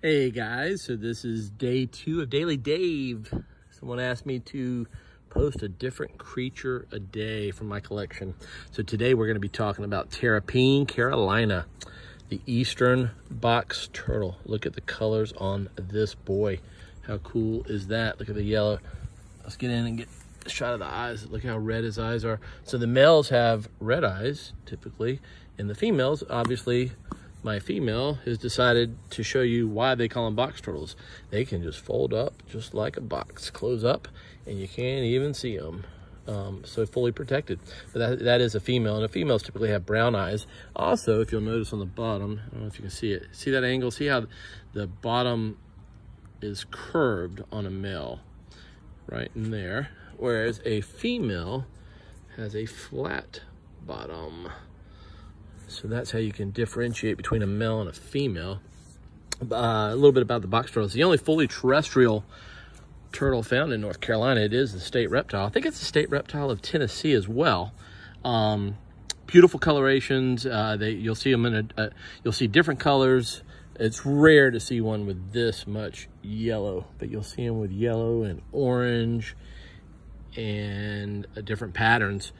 Hey guys, so this is day two of Daily Dave. Someone asked me to post a different creature a day from my collection. So today we're going to be talking about Terrapene carolina, the eastern box turtle. Look at the colors on this boy. How cool is that? Look at the yellow. Let's get in and get a shot of the eyes. Look how red his eyes are. So the males have red eyes typically, and the females obviously my female has decided to show you why they call them box turtles. They can just fold up just like a box, close up, and you can't even see them. Um, so fully protected. But that, that is a female, and the females typically have brown eyes. Also, if you'll notice on the bottom, I don't know if you can see it. See that angle? See how the bottom is curved on a male, right in there. Whereas a female has a flat bottom. So that's how you can differentiate between a male and a female. Uh, a little bit about the box turtle. It's the only fully terrestrial turtle found in North Carolina. It is the state reptile. I think it's the state reptile of Tennessee as well. Um, beautiful colorations. Uh, they, you'll see them in a, uh, you'll see different colors. It's rare to see one with this much yellow, but you'll see them with yellow and orange and uh, different patterns.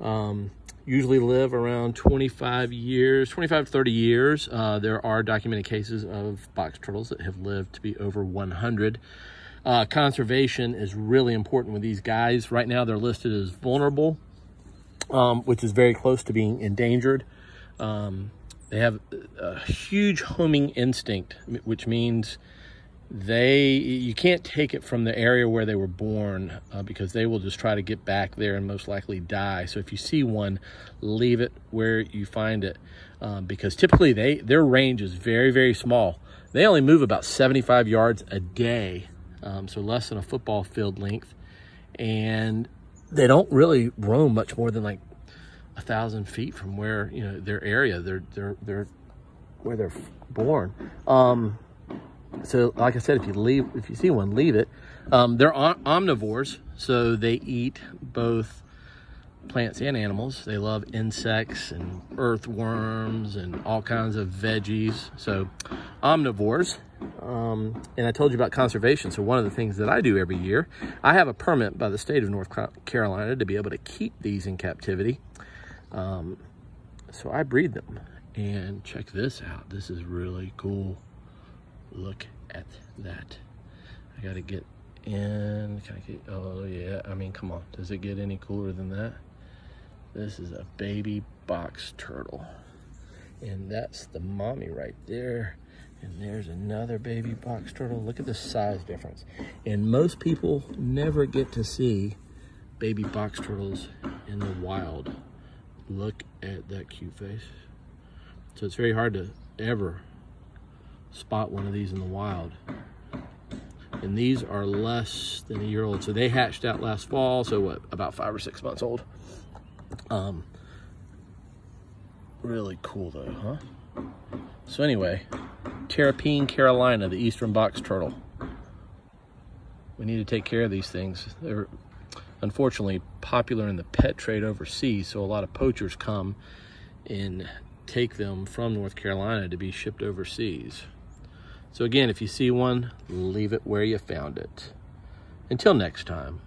Um, usually live around 25 years, 25 to 30 years. Uh, there are documented cases of box turtles that have lived to be over 100. Uh, conservation is really important with these guys. Right now, they're listed as vulnerable, um, which is very close to being endangered. Um, they have a huge homing instinct, which means they you can't take it from the area where they were born uh, because they will just try to get back there and most likely die. So if you see one leave it where you find it um, because typically they their range is very very small. They only move about 75 yards a day um, so less than a football field length. And they don't really roam much more than like a thousand feet from where you know their area they're they're they're where they're born. Um, so like I said, if you leave, if you see one, leave it. Um, they're omnivores, so they eat both plants and animals. They love insects and earthworms and all kinds of veggies. So omnivores. Um, and I told you about conservation. So one of the things that I do every year, I have a permit by the state of North Carolina to be able to keep these in captivity. Um, so I breed them. And check this out. This is really cool. Look at that. I gotta get in. Can I get, oh yeah, I mean, come on. Does it get any cooler than that? This is a baby box turtle. And that's the mommy right there. And there's another baby box turtle. Look at the size difference. And most people never get to see baby box turtles in the wild. Look at that cute face. So it's very hard to ever spot one of these in the wild. And these are less than a year old. So they hatched out last fall. So what, about five or six months old. Um, really cool though, huh? So anyway, Terrapene carolina, the eastern box turtle. We need to take care of these things. They're unfortunately popular in the pet trade overseas. So a lot of poachers come and take them from North Carolina to be shipped overseas. So again, if you see one, leave it where you found it. Until next time.